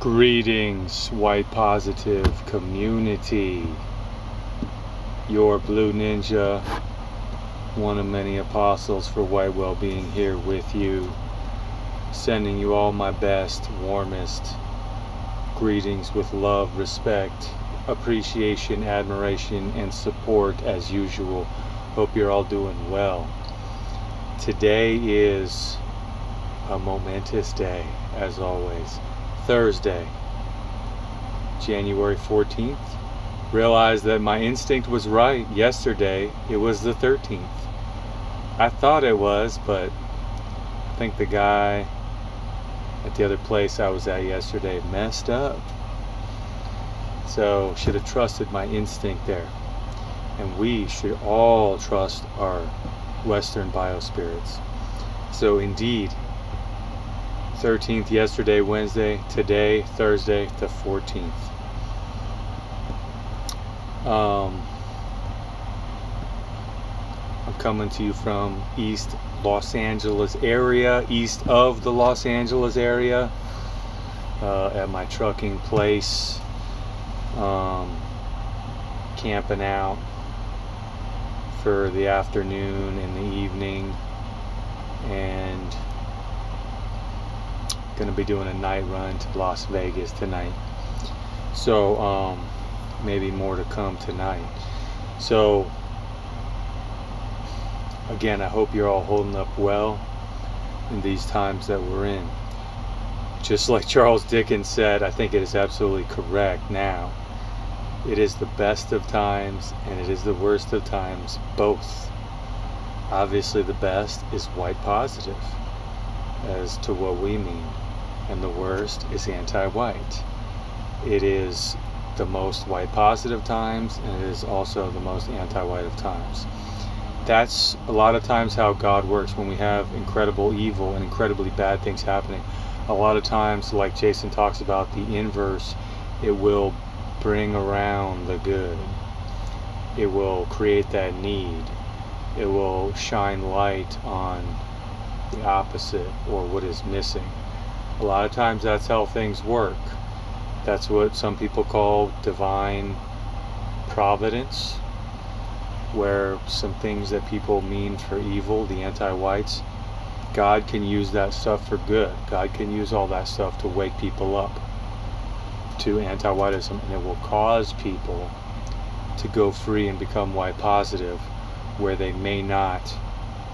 Greetings, white positive community. Your blue ninja, one of many apostles for white well being, here with you, sending you all my best, warmest greetings with love, respect, appreciation, admiration, and support as usual. Hope you're all doing well. Today is a momentous day, as always. Thursday, January 14th. Realized that my instinct was right. Yesterday, it was the 13th. I thought it was, but I think the guy at the other place I was at yesterday messed up. So, should have trusted my instinct there. And we should all trust our Western biospirits. So, indeed, 13th yesterday, Wednesday, today, Thursday, the 14th. Um, I'm coming to you from East Los Angeles area, east of the Los Angeles area, uh, at my trucking place, um, camping out for the afternoon and the evening, and going to be doing a night run to Las Vegas tonight. So, um, maybe more to come tonight. So, again, I hope you're all holding up well in these times that we're in. Just like Charles Dickens said, I think it is absolutely correct now. It is the best of times and it is the worst of times, both. Obviously, the best is white positive as to what we mean and the worst is anti-white. It is the most white positive times and it is also the most anti-white of times. That's a lot of times how God works when we have incredible evil and incredibly bad things happening. A lot of times, like Jason talks about, the inverse, it will bring around the good. It will create that need. It will shine light on the opposite or what is missing. A lot of times that's how things work. That's what some people call divine providence, where some things that people mean for evil, the anti whites, God can use that stuff for good. God can use all that stuff to wake people up to anti whiteism, and it will cause people to go free and become white positive where they may not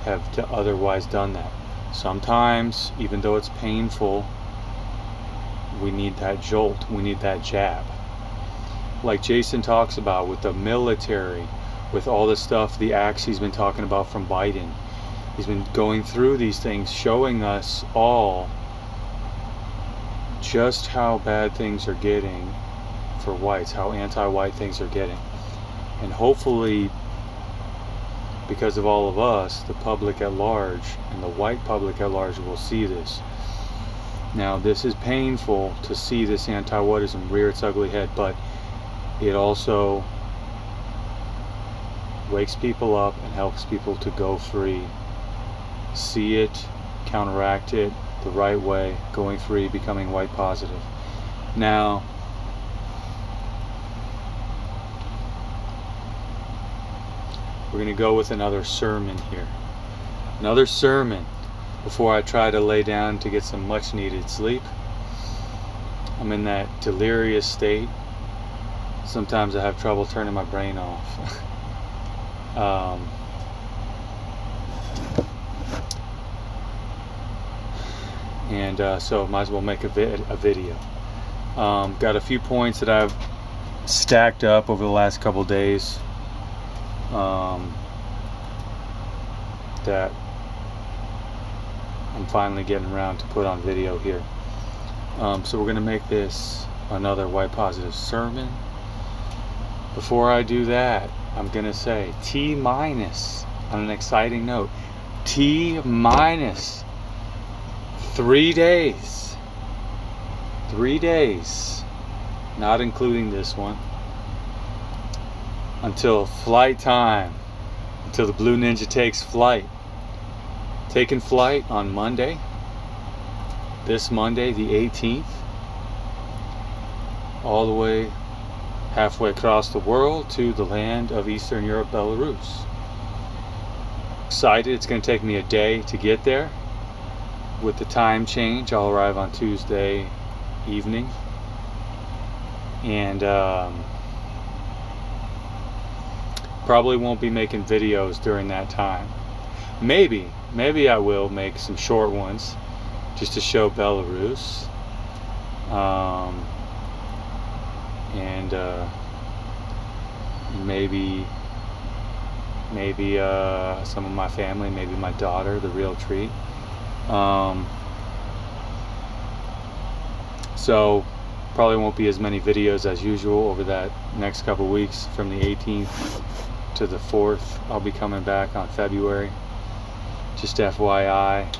have otherwise done that. Sometimes, even though it's painful, we need that jolt, we need that jab. Like Jason talks about with the military, with all the stuff, the acts he's been talking about from Biden. He's been going through these things, showing us all just how bad things are getting for whites, how anti white things are getting. And hopefully, because of all of us, the public at large and the white public at large will see this. Now, this is painful to see this anti whiteism rear its ugly head, but it also wakes people up and helps people to go free. See it, counteract it the right way, going free, becoming white positive. Now, We're going to go with another sermon here. Another sermon before I try to lay down to get some much needed sleep. I'm in that delirious state. Sometimes I have trouble turning my brain off. um, and uh, so might as well make a, a video. Um, got a few points that I've stacked up over the last couple days um, that I'm finally getting around to put on video here. Um, so we're going to make this another white positive sermon. Before I do that, I'm going to say T minus on an exciting note. T minus three days. Three days, not including this one until flight time, until the Blue Ninja takes flight. Taking flight on Monday, this Monday, the 18th. all the way halfway across the world to the land of Eastern Europe, Belarus. Excited, it's going to take me a day to get there. With the time change, I'll arrive on Tuesday evening. And um, probably won't be making videos during that time. Maybe, maybe I will make some short ones just to show Belarus. Um, and uh, maybe maybe uh, some of my family, maybe my daughter, the real treat. Um, so probably won't be as many videos as usual over that next couple weeks from the 18th to the 4th. I'll be coming back on February. Just FYI,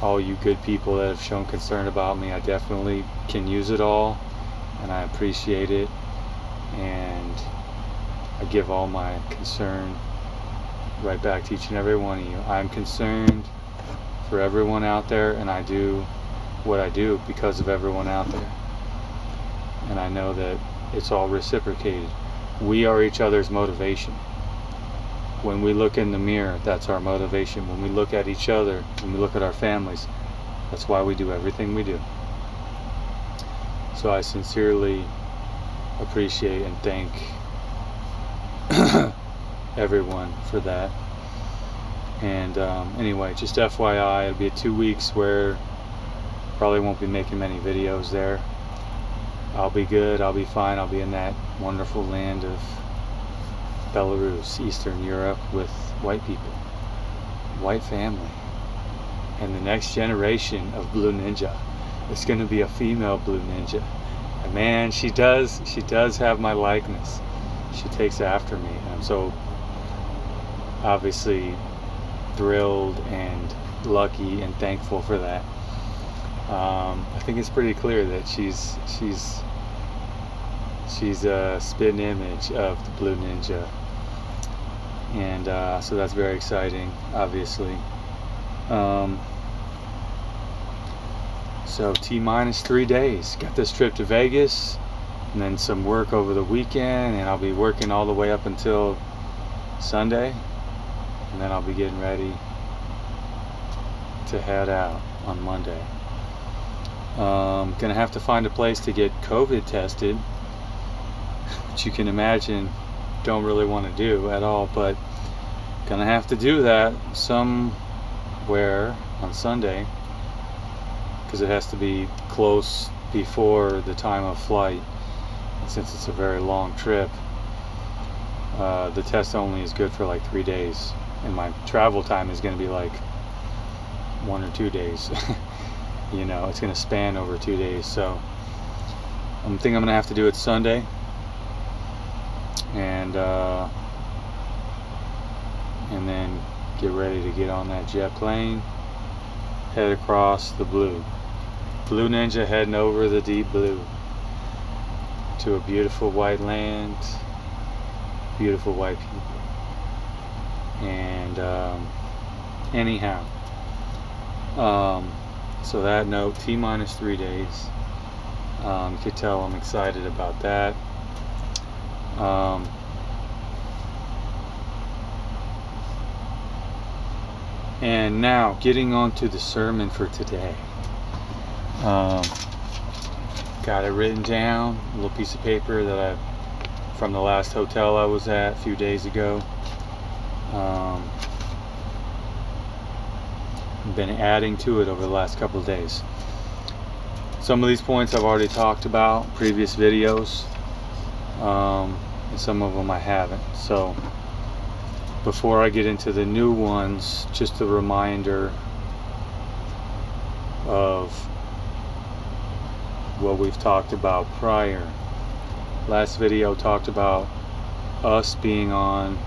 all you good people that have shown concern about me, I definitely can use it all and I appreciate it and I give all my concern right back to each and every one of you. I'm concerned for everyone out there and I do what I do because of everyone out there. And I know that it's all reciprocated. We are each other's motivation. When we look in the mirror, that's our motivation. When we look at each other, when we look at our families, that's why we do everything we do. So I sincerely appreciate and thank everyone for that. And um, anyway, just FYI, it'll be two weeks where probably won't be making many videos there. I'll be good, I'll be fine, I'll be in that wonderful land of Belarus, Eastern Europe with white people, white family, and the next generation of Blue Ninja. It's going to be a female blue ninja. And man she does she does have my likeness. She takes after me. And i'm so obviously thrilled and lucky and thankful for that. Um, i think it's pretty clear that she's she's she's a spitting image of the blue ninja and uh, so that's very exciting obviously um, so T minus three days. Got this trip to Vegas and then some work over the weekend and I'll be working all the way up until Sunday and then I'll be getting ready to head out on Monday. Um, gonna have to find a place to get COVID tested, which you can imagine don't really want to do at all, but gonna have to do that somewhere on Sunday because it has to be close before the time of flight. Since it's a very long trip uh, the test only is good for like three days. And my travel time is going to be like one or two days you know it's going to span over two days. So i'm thinking I'm going to have to do it Sunday and uh, and then get ready to get on that jet plane head across the blue Blue Ninja heading over the deep blue to a beautiful white land, beautiful white people. And um, anyhow, um, so that note, T minus three days. Um, you could tell I'm excited about that. Um, and now, getting on to the sermon for today. Um, got it written down, a little piece of paper that I from the last hotel I was at a few days ago. Um, been adding to it over the last couple days. Some of these points I've already talked about previous videos, um, and some of them I haven't. So before I get into the new ones, just a reminder of what we've talked about prior. Last video talked about us being on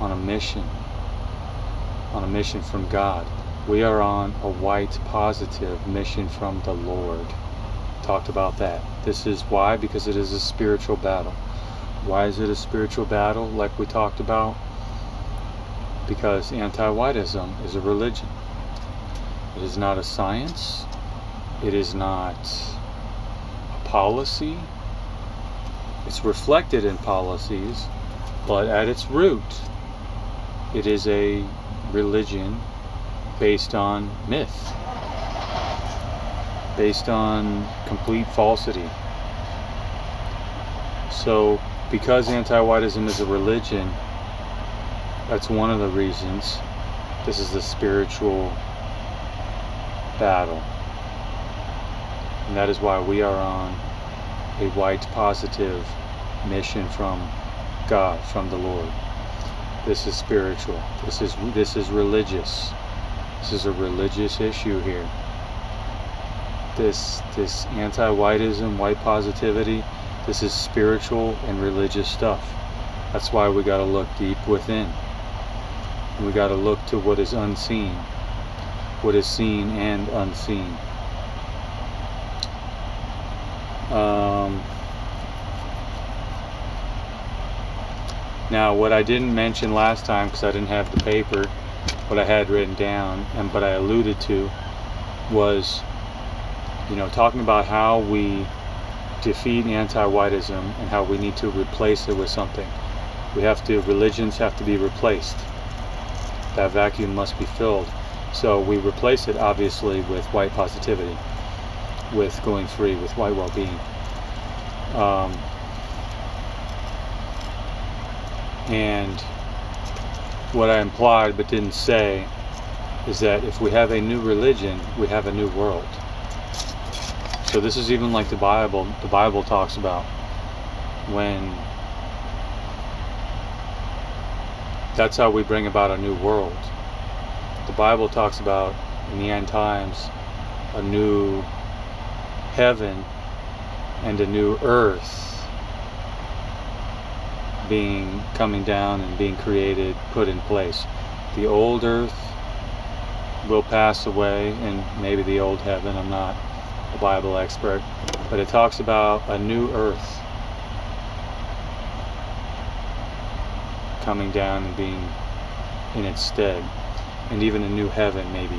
on a mission on a mission from God. We are on a white positive mission from the Lord. Talked about that. This is why because it is a spiritual battle. Why is it a spiritual battle like we talked about? Because anti-whiteism is a religion. It is not a science. It is not a policy. It's reflected in policies, but at its root, it is a religion based on myth, based on complete falsity. So, because anti whiteism is a religion, that's one of the reasons this is a spiritual battle. And that is why we are on a white positive mission from God, from the Lord. This is spiritual. This is this is religious. This is a religious issue here. This this anti-whiteism, white positivity, this is spiritual and religious stuff. That's why we got to look deep within. and We got to look to what is unseen, what is seen and unseen. Um, now, what I didn't mention last time because I didn't have the paper, what I had written down, and but I alluded to was, you know, talking about how we defeat anti-whiteism and how we need to replace it with something. We have to, religions have to be replaced. That vacuum must be filled. So we replace it obviously with white positivity with going free, with white well-being. Um, and what I implied but didn't say is that if we have a new religion, we have a new world. So this is even like the Bible. The Bible talks about when that's how we bring about a new world. The Bible talks about in the end times a new heaven and a new earth being coming down and being created, put in place. The old earth will pass away and maybe the old heaven, I'm not Bible expert, but it talks about a new earth coming down and being in its stead, and even a new heaven maybe.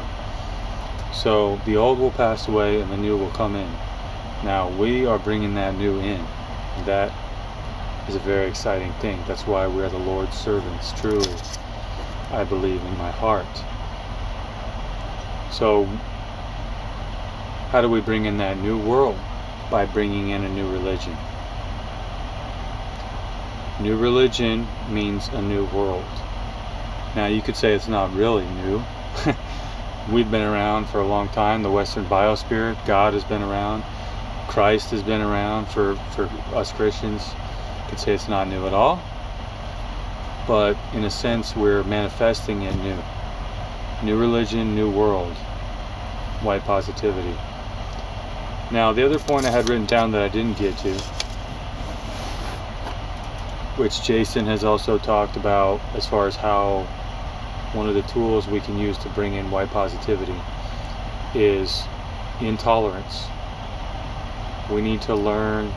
So the old will pass away and the new will come in. Now we are bringing that new in. That is a very exciting thing. That's why we are the Lord's servants, truly. I believe in my heart. So, how do we bring in that new world? By bringing in a new religion. New religion means a new world. Now, you could say it's not really new. We've been around for a long time. The Western Biospirit, God has been around. Christ has been around for, for us Christians. You could say it's not new at all. But in a sense, we're manifesting it new. New religion, new world. White positivity. Now, the other point I had written down that I didn't get to, which Jason has also talked about as far as how one of the tools we can use to bring in white positivity is intolerance we need to learn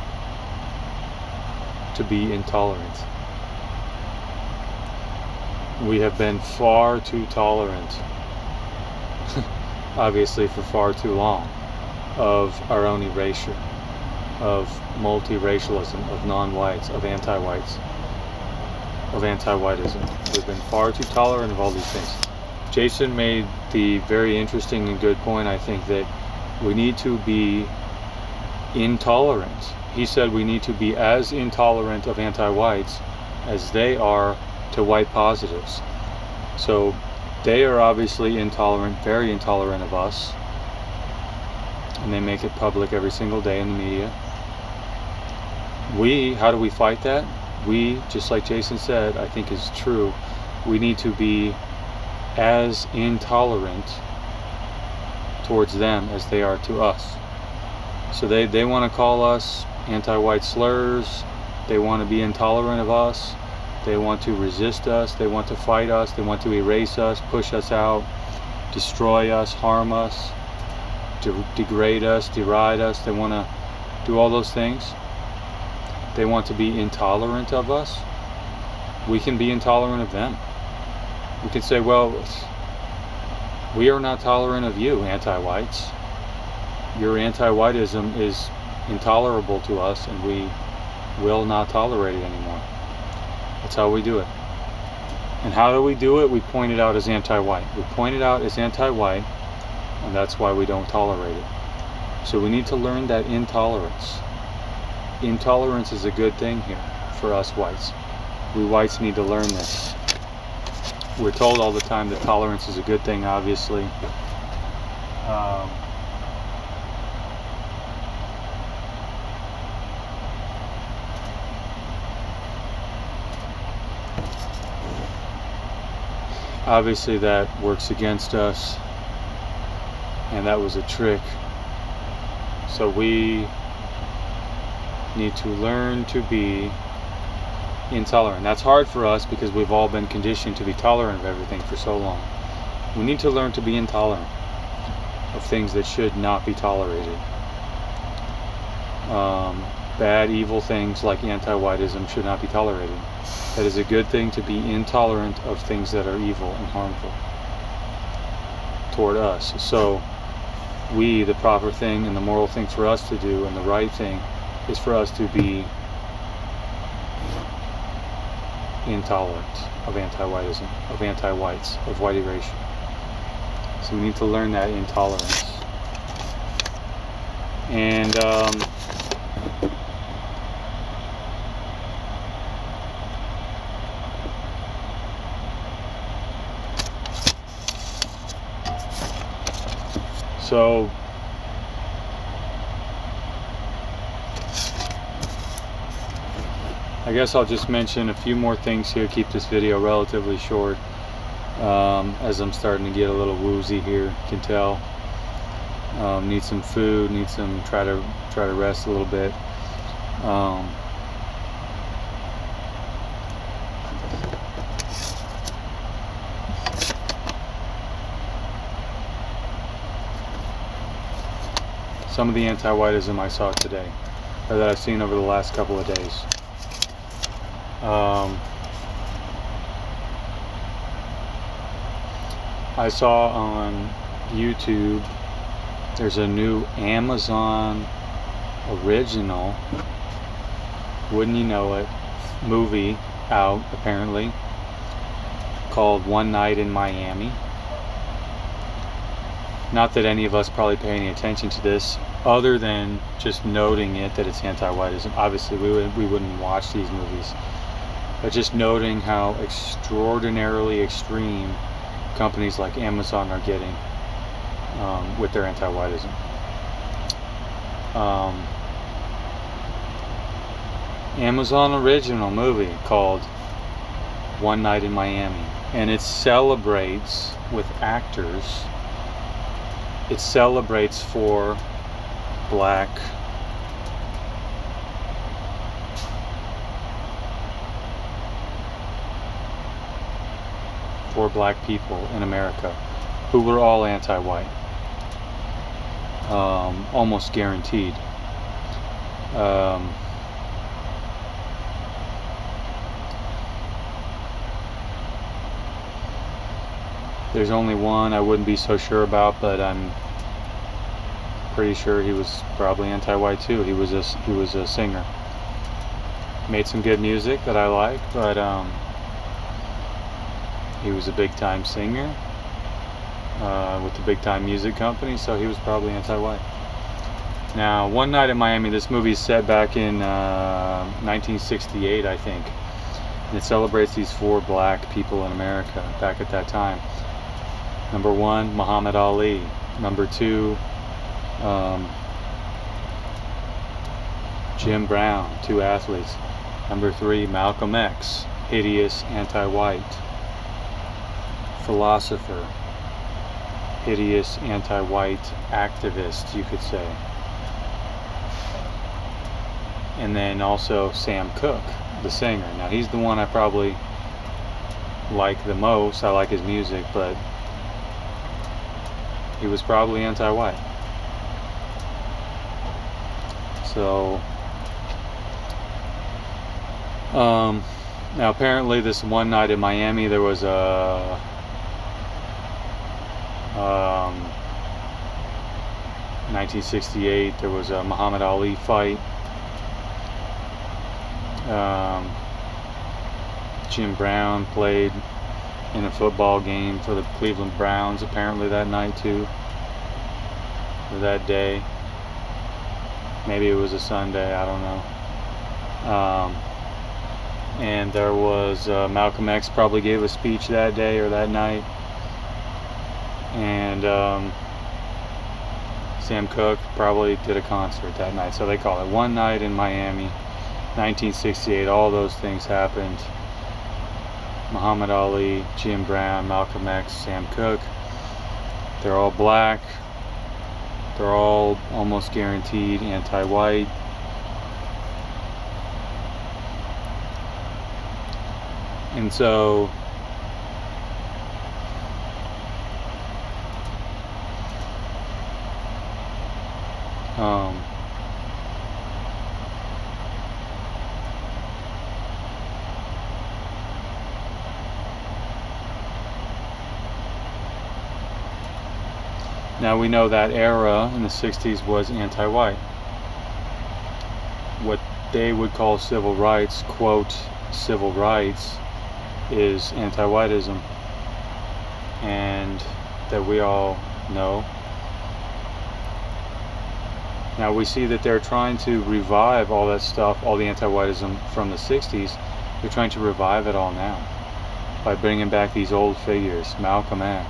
to be intolerant. We have been far too tolerant, obviously for far too long, of our own erasure, of multiracialism, of non-whites, of anti-whites, of anti-whiteism. We've been far too tolerant of all these things. Jason made the very interesting and good point, I think, that we need to be intolerant. He said we need to be as intolerant of anti-whites as they are to white positives. So they are obviously intolerant, very intolerant of us. And they make it public every single day in the media. We, how do we fight that? We, just like Jason said, I think is true, we need to be as intolerant towards them as they are to us. So they, they want to call us anti-white slurs. They want to be intolerant of us. They want to resist us. They want to fight us. They want to erase us, push us out, destroy us, harm us, de degrade us, deride us. They want to do all those things. They want to be intolerant of us. We can be intolerant of them. We can say, well, we are not tolerant of you, anti-whites your anti-whiteism is intolerable to us and we will not tolerate it anymore. That's how we do it. And how do we do it? We point it out as anti-white. We point it out as anti-white, and that's why we don't tolerate it. So we need to learn that intolerance. Intolerance is a good thing here for us whites. We whites need to learn this. We're told all the time that tolerance is a good thing, obviously. Um, obviously that works against us and that was a trick. So we need to learn to be intolerant. That's hard for us because we've all been conditioned to be tolerant of everything for so long. We need to learn to be intolerant of things that should not be tolerated. Um, bad evil things like anti-whiteism should not be tolerated. That is a good thing to be intolerant of things that are evil and harmful toward us. So, we, the proper thing and the moral thing for us to do and the right thing is for us to be intolerant of anti-whiteism, of anti-whites, of white erasure. So we need to learn that intolerance. And um, So I guess I'll just mention a few more things here, keep this video relatively short um, as I'm starting to get a little woozy here, you can tell. Um, need some food, need some, try to, try to rest a little bit. Um, some of the anti-whiteism I saw today, or that I've seen over the last couple of days. Um, I saw on YouTube there's a new Amazon original, wouldn't you know it, movie out apparently called One Night in Miami. Not that any of us probably pay any attention to this, other than just noting it that it's anti-whiteism. Obviously, we would we wouldn't watch these movies, but just noting how extraordinarily extreme companies like Amazon are getting um, with their anti-whiteism. Um, Amazon original movie called One Night in Miami, and it celebrates with actors it celebrates for black. For black people in America who were all anti-white. Um, almost guaranteed. Um, There's only one I wouldn't be so sure about, but I'm pretty sure he was probably anti-white too. He was a he was a singer. Made some good music that I like, but um, he was a big-time singer uh, with the big-time music company, so he was probably anti-white. Now, one night in Miami, this movie is set back in uh, 1968, I think. And it celebrates these four black people in America back at that time. Number one, Muhammad Ali. Number two, um, Jim Brown, two athletes. Number three, Malcolm X, hideous anti-white. Philosopher, hideous anti-white activist, you could say. And then also Sam Cooke, the singer. Now he's the one I probably like the most. I like his music, but he was probably anti-white. So, um, now apparently this one night in Miami there was a um, 1968, there was a Muhammad Ali fight. Um, Jim Brown played in a football game for the Cleveland Browns apparently that night too. Or that day. Maybe it was a Sunday, I don't know. Um, and there was uh, Malcolm X probably gave a speech that day or that night. And um, Sam Cooke probably did a concert that night. So they call it One Night in Miami, 1968. All those things happened. Muhammad Ali, Jim Brown, Malcolm X, Sam Cooke. They're all black. They're all almost guaranteed anti-white. And so um, Now we know that era in the 60s was anti-white. What they would call civil rights, quote, civil rights, is anti-whiteism. And that we all know. Now we see that they're trying to revive all that stuff, all the anti-whiteism from the 60s. They're trying to revive it all now by bringing back these old figures, Malcolm X,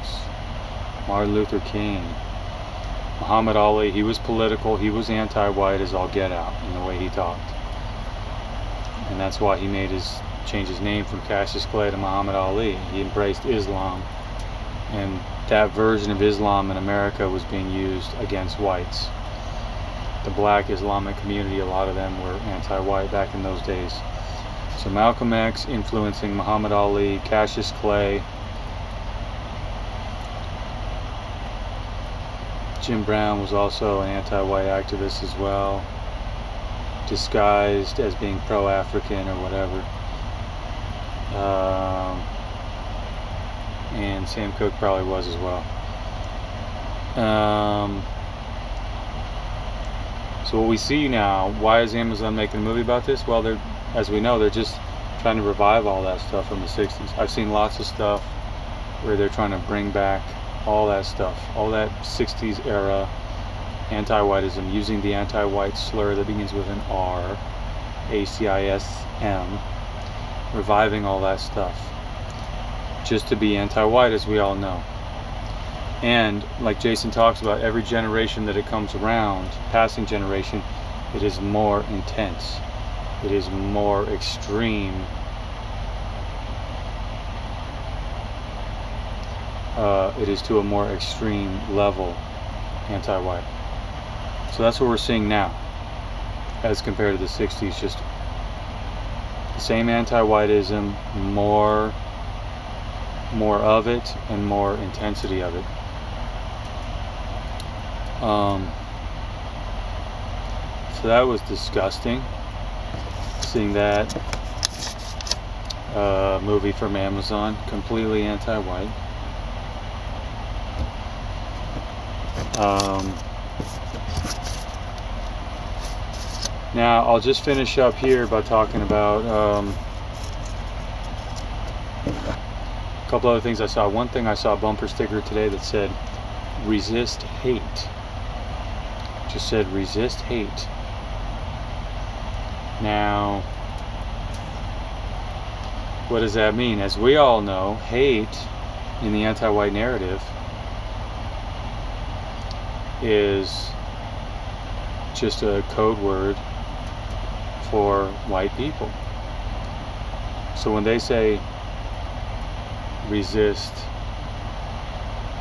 Martin Luther King, Muhammad Ali, he was political, he was anti-white as all get out in the way he talked. And that's why he made his change his name from Cassius Clay to Muhammad Ali. He embraced Islam. And that version of Islam in America was being used against whites. The black Islamic community, a lot of them were anti-white back in those days. So Malcolm X influencing Muhammad Ali, Cassius Clay, Jim Brown was also an anti-white activist as well, disguised as being pro-African or whatever. Um, and Sam Cooke probably was as well. Um, so what we see now, why is Amazon making a movie about this? Well, they're, as we know, they're just trying to revive all that stuff from the 60s. I've seen lots of stuff where they're trying to bring back all that stuff, all that 60s era anti-whiteism, using the anti-white slur that begins with an R, A-C-I-S-M, reviving all that stuff, just to be anti-white, as we all know. And like Jason talks about, every generation that it comes around, passing generation, it is more intense. It is more extreme uh, it is to a more extreme level anti-white. So that's what we're seeing now as compared to the 60s, just the same anti-whiteism, more more of it and more intensity of it. Um, so that was disgusting seeing that uh, movie from Amazon, completely anti-white. Um, now I'll just finish up here by talking about um, a couple other things I saw. One thing I saw a bumper sticker today that said resist hate. Just said resist hate. Now, what does that mean? As we all know, hate in the anti-white narrative is just a code word for white people. So when they say resist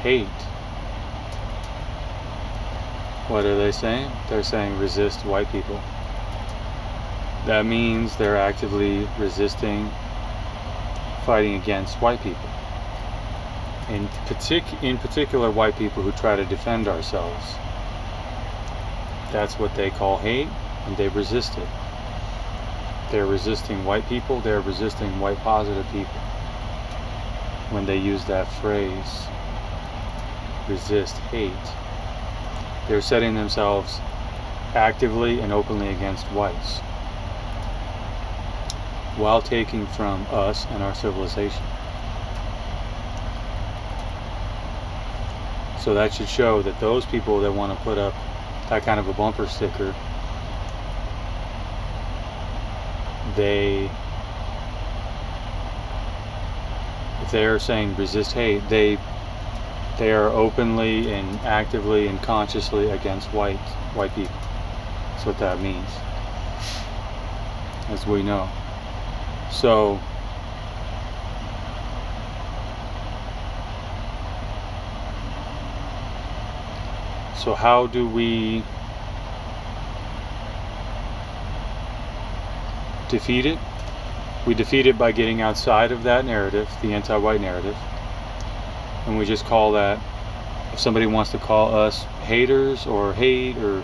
hate, what are they saying? They're saying resist white people. That means they're actively resisting fighting against white people in, partic- in particular white people who try to defend ourselves. That's what they call hate, and they resist it. They're resisting white people, they're resisting white positive people when they use that phrase resist hate. They're setting themselves actively and openly against whites while taking from us and our civilization. So that should show that those people that want to put up that kind of a bumper sticker, they, if they are saying resist hate, they, they are openly and actively and consciously against white, white people. That's what that means, as we know. So, so how do we defeat it? We defeat it by getting outside of that narrative, the anti-white narrative, and we just call that, if somebody wants to call us haters or hate or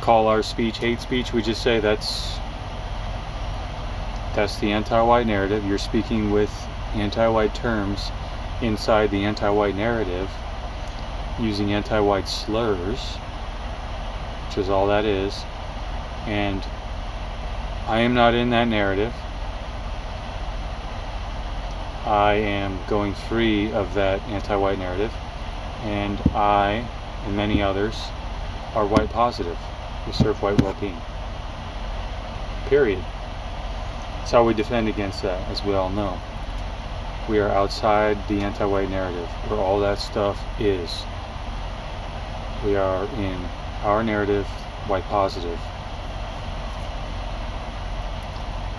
call our speech hate speech, we just say that's that's the anti-white narrative. You're speaking with anti-white terms inside the anti-white narrative using anti-white slurs, which is all that is. And I am not in that narrative. I am going free of that anti-white narrative. And I, and many others, are white positive. We serve white well-being. Period. That's how we defend against that, as we all know. We are outside the anti-white narrative, where all that stuff is. We are in our narrative, white positive,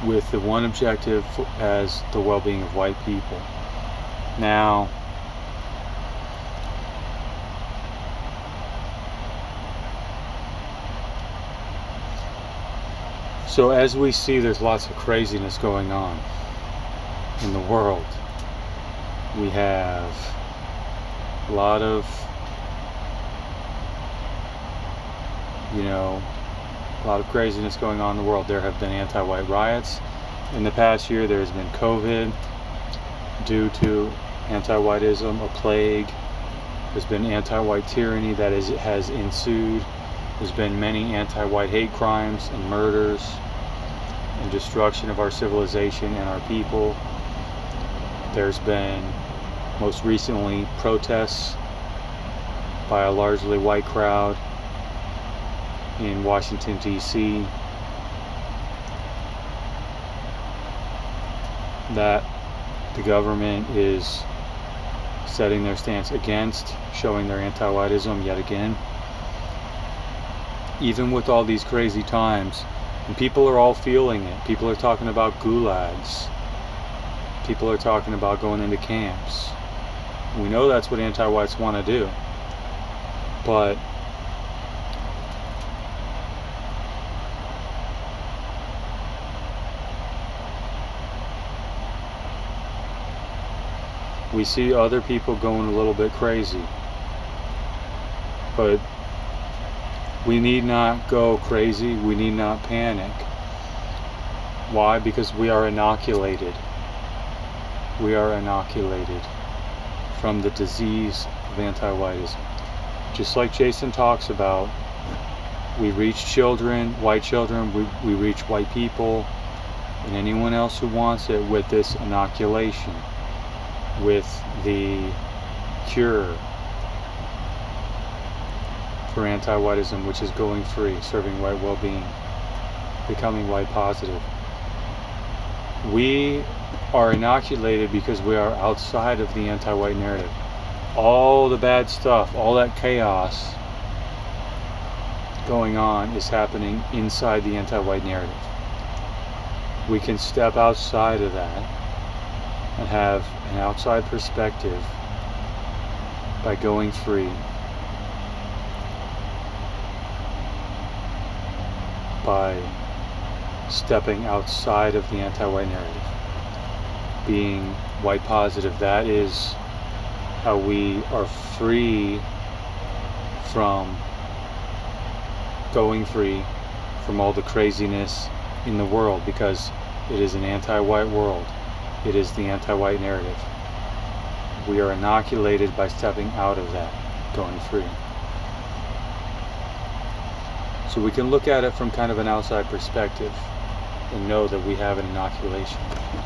with the one objective as the well-being of white people. Now, So as we see, there's lots of craziness going on in the world. We have a lot of, you know, a lot of craziness going on in the world. There have been anti-white riots. In the past year, there's been COVID due to anti-whiteism, a plague. There's been anti-white tyranny that is, has ensued. There's been many anti-white hate crimes and murders and destruction of our civilization and our people. There's been, most recently, protests by a largely white crowd in Washington, D.C. that the government is setting their stance against, showing their anti-whiteism yet again even with all these crazy times. And people are all feeling it. People are talking about gulags. People are talking about going into camps. We know that's what anti-whites want to do. But we see other people going a little bit crazy. But we need not go crazy. We need not panic. Why? Because we are inoculated. We are inoculated from the disease of anti-whiteism. Just like Jason talks about, we reach children, white children, we, we reach white people, and anyone else who wants it with this inoculation, with the cure for anti-whiteism, which is going free, serving white well-being, becoming white positive. We are inoculated because we are outside of the anti-white narrative. All the bad stuff, all that chaos going on is happening inside the anti-white narrative. We can step outside of that and have an outside perspective by going free by stepping outside of the anti-white narrative. Being white positive, that is how we are free from going free from all the craziness in the world because it is an anti-white world. It is the anti-white narrative. We are inoculated by stepping out of that, going free. So we can look at it from kind of an outside perspective and know that we have an inoculation.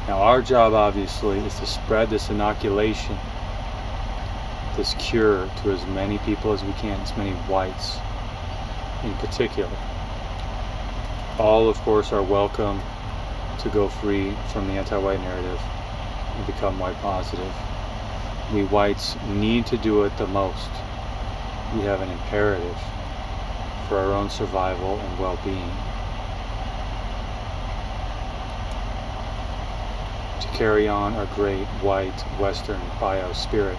Now, our job obviously is to spread this inoculation, this cure, to as many people as we can, as many whites in particular. All, of course, are welcome to go free from the anti white narrative and become white positive. We whites need to do it the most. We have an imperative for our own survival and well being. To carry on our great white Western bio spirit.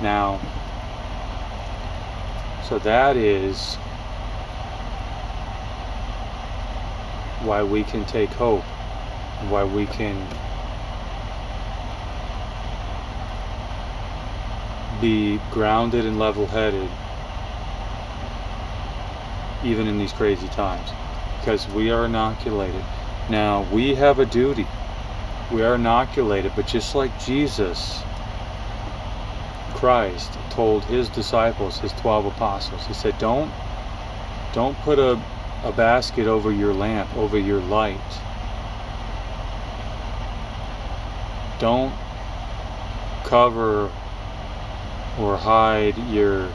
Now, so that is why we can take hope why we can be grounded and level headed even in these crazy times because we are inoculated. Now, we have a duty. We are inoculated, but just like Jesus Christ told his disciples, his 12 apostles, he said, "Don't don't put a a basket over your lamp, over your light. Don't cover or hide your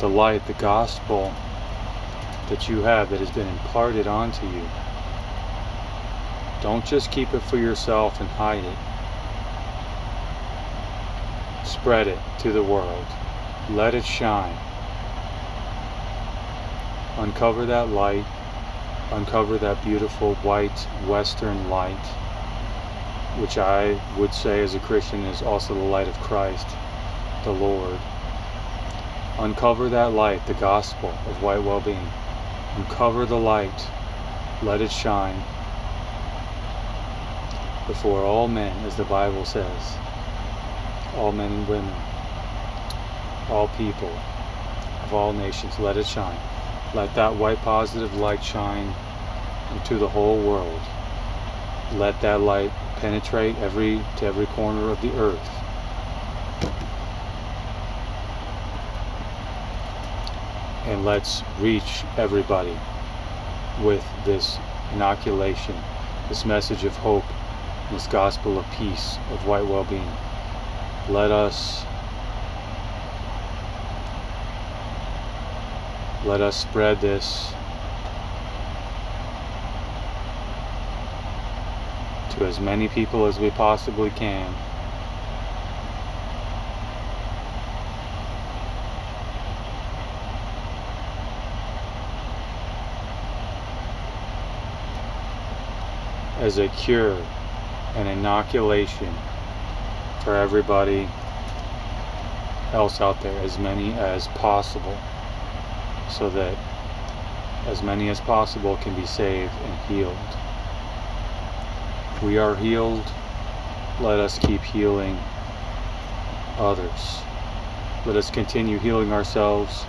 the light, the gospel that you have that has been imparted onto you. Don't just keep it for yourself and hide it. Spread it to the world. Let it shine. Uncover that light. Uncover that beautiful white western light, which I would say as a Christian is also the light of Christ, the Lord. Uncover that light, the gospel of white well being Uncover the light, let it shine before all men, as the Bible says, all men and women, all people of all nations, let it shine. Let that white positive light shine into the whole world. Let that light penetrate every to every corner of the earth. and let's reach everybody with this inoculation, this message of hope, this gospel of peace, of white well being. Let us let us spread this to as many people as we possibly can. as a cure, an inoculation for everybody else out there, as many as possible, so that as many as possible can be saved and healed. We are healed, let us keep healing others. Let us continue healing ourselves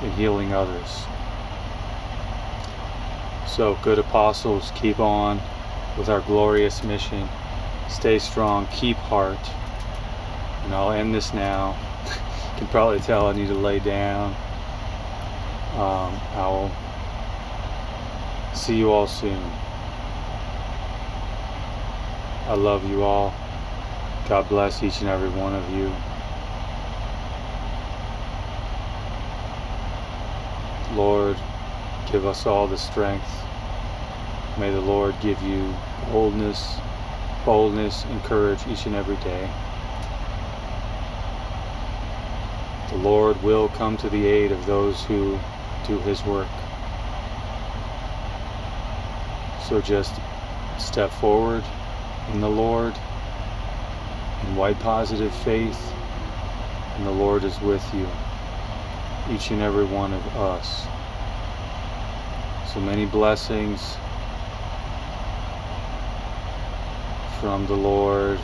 and healing others. So, good apostles, keep on with our glorious mission. Stay strong, keep heart. And I'll end this now. you can probably tell I need to lay down. Um, I'll see you all soon. I love you all. God bless each and every one of you. Lord, give us all the strength May the Lord give you boldness, boldness, and courage each and every day. The Lord will come to the aid of those who do His work. So just step forward in the Lord in white positive faith, and the Lord is with you, each and every one of us. So many blessings. from the Lord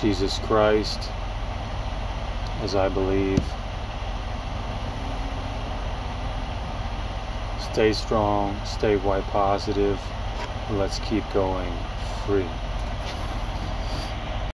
Jesus Christ, as I believe. Stay strong, stay white positive, let's keep going free.